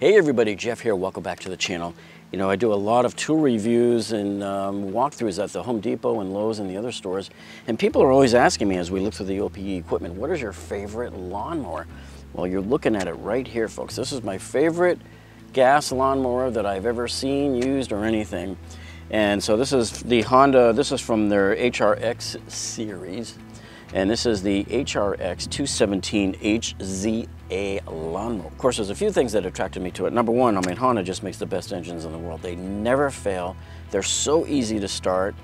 Hey everybody, Jeff here. Welcome back to the channel. You know, I do a lot of tool reviews and um, walkthroughs at the Home Depot and Lowe's and the other stores. And people are always asking me as we look through the OPE equipment, what is your favorite lawnmower? Well, you're looking at it right here, folks. This is my favorite gas lawnmower that I've ever seen, used, or anything. And so this is the Honda, this is from their HRX series. And this is the HRX 217 HZA lawnmower. Of course, there's a few things that attracted me to it. Number one, I mean, Honda just makes the best engines in the world. They never fail. They're so easy to start.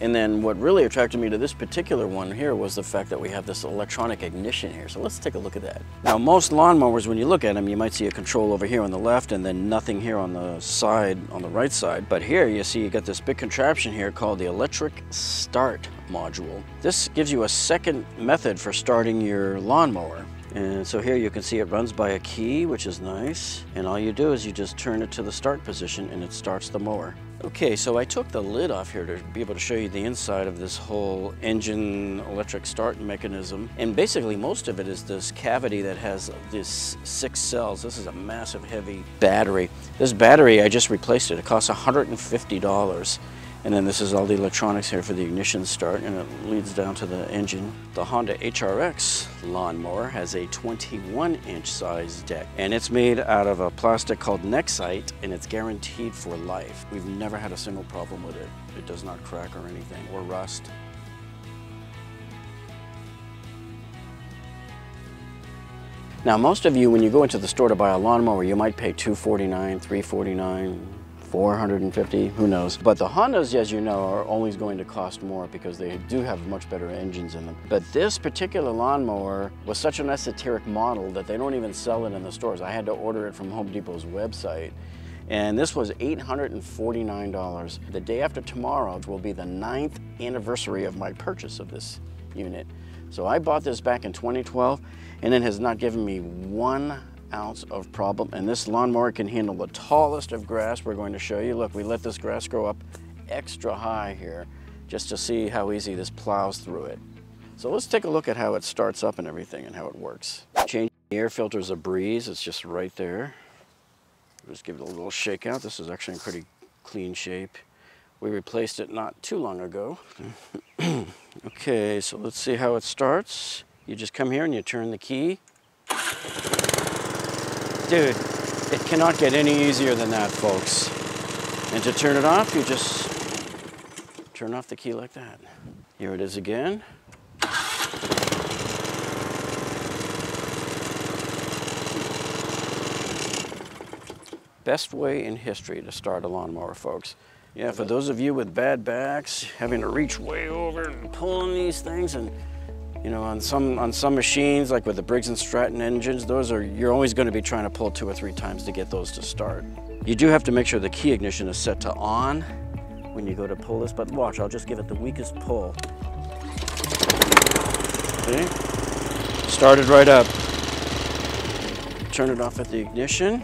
And then what really attracted me to this particular one here was the fact that we have this electronic ignition here. So let's take a look at that. Now most lawnmowers, when you look at them, you might see a control over here on the left and then nothing here on the side, on the right side. But here you see you got this big contraption here called the electric start module. This gives you a second method for starting your lawnmower. And so here you can see it runs by a key, which is nice. And all you do is you just turn it to the start position and it starts the mower. Okay, so I took the lid off here to be able to show you the inside of this whole engine electric start mechanism. And basically most of it is this cavity that has this six cells. This is a massive heavy battery. This battery, I just replaced it. It costs $150. And then this is all the electronics here for the ignition start and it leads down to the engine. The Honda HRX lawnmower has a 21 inch size deck and it's made out of a plastic called Nexite and it's guaranteed for life. We've never had a single problem with it. It does not crack or anything or rust. Now most of you when you go into the store to buy a lawnmower you might pay 249, $349, 450, who knows. But the Hondas, as you know, are always going to cost more because they do have much better engines in them. But this particular lawnmower was such an esoteric model that they don't even sell it in the stores. I had to order it from Home Depot's website. And this was $849. The day after tomorrow will be the ninth anniversary of my purchase of this unit. So I bought this back in 2012 and it has not given me one ounce of problem. And this lawnmower can handle the tallest of grass we're going to show you. Look, we let this grass grow up extra high here just to see how easy this plows through it. So let's take a look at how it starts up and everything and how it works. Change the air filter is a breeze. It's just right there. Just give it a little shake out. This is actually in pretty clean shape. We replaced it not too long ago. okay, so let's see how it starts. You just come here and you turn the key. Dude, it cannot get any easier than that, folks. And to turn it off, you just turn off the key like that. Here it is again. Best way in history to start a lawnmower, folks. Yeah, for those of you with bad backs, having to reach way over and pulling these things and you know, on some on some machines, like with the Briggs & Stratton engines, those are you're always going to be trying to pull two or three times to get those to start. You do have to make sure the key ignition is set to on when you go to pull this, but watch, I'll just give it the weakest pull. See? Started right up. Turn it off at the ignition.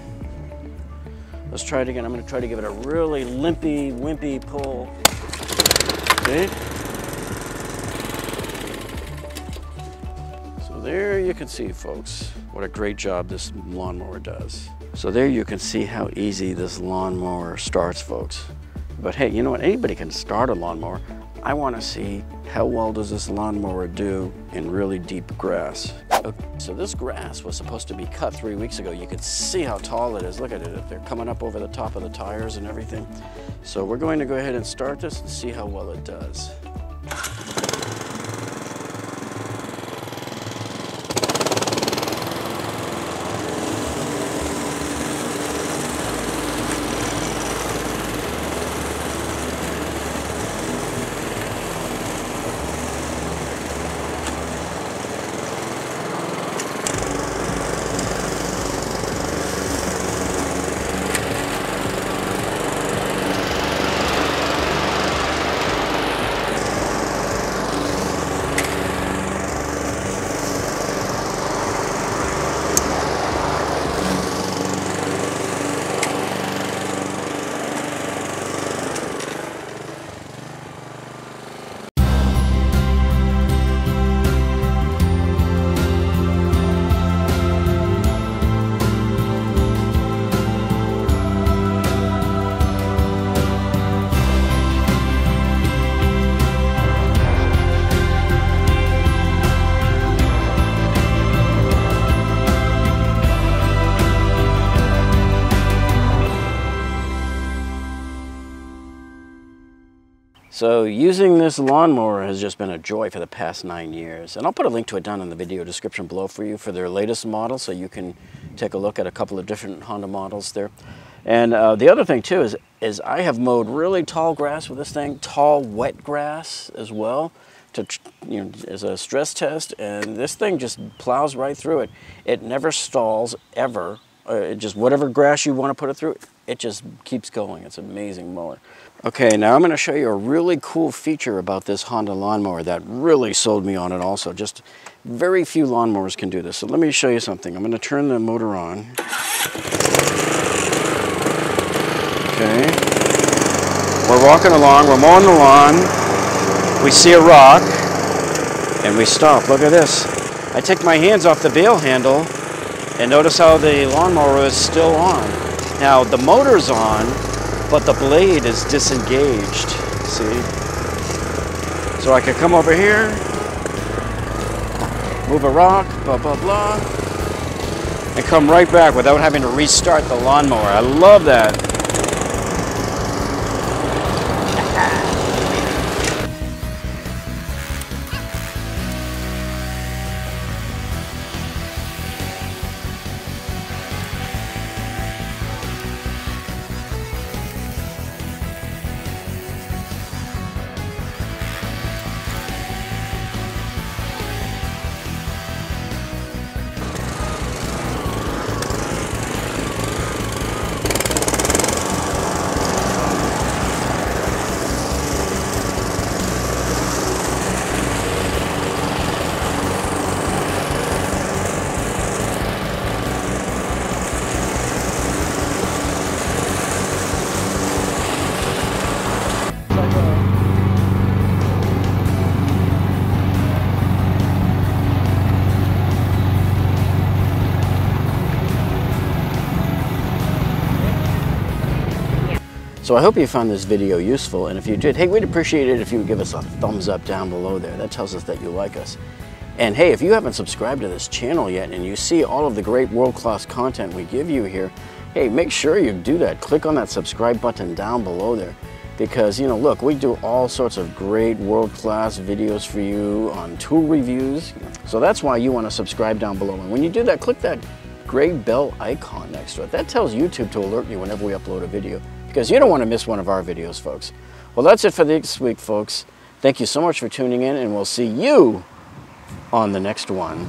Let's try it again. I'm going to try to give it a really limpy, wimpy pull. See? You can see, folks, what a great job this lawnmower does. So there you can see how easy this lawnmower starts, folks. But hey, you know what? Anybody can start a lawnmower. I want to see how well does this lawnmower do in really deep grass. Okay, so this grass was supposed to be cut three weeks ago. You can see how tall it is. Look at it. They're coming up over the top of the tires and everything. So we're going to go ahead and start this and see how well it does. So using this lawnmower has just been a joy for the past nine years. And I'll put a link to it down in the video description below for you for their latest model so you can take a look at a couple of different Honda models there. And uh, the other thing too is, is I have mowed really tall grass with this thing, tall wet grass as well, to you know as a stress test. And this thing just plows right through it. It never stalls ever. Uh, just whatever grass you want to put it through, it just keeps going. It's an amazing mower. Okay, now I'm going to show you a really cool feature about this Honda lawnmower that really sold me on it also. Just very few lawnmowers can do this. So let me show you something. I'm going to turn the motor on. Okay. We're walking along, we're mowing the lawn. We see a rock and we stop. Look at this. I take my hands off the bail handle and notice how the lawnmower is still on. Now the motor's on, but the blade is disengaged, see? So I can come over here, move a rock, blah, blah, blah, and come right back without having to restart the lawnmower. I love that. So I hope you found this video useful, and if you did, hey, we'd appreciate it if you would give us a thumbs up down below there. That tells us that you like us. And hey, if you haven't subscribed to this channel yet and you see all of the great world-class content we give you here, hey, make sure you do that. Click on that subscribe button down below there because, you know, look, we do all sorts of great world-class videos for you on tool reviews. So that's why you want to subscribe down below. And when you do that, click that gray bell icon next to it. That tells YouTube to alert you whenever we upload a video because you don't want to miss one of our videos, folks. Well, that's it for this week, folks. Thank you so much for tuning in, and we'll see you on the next one.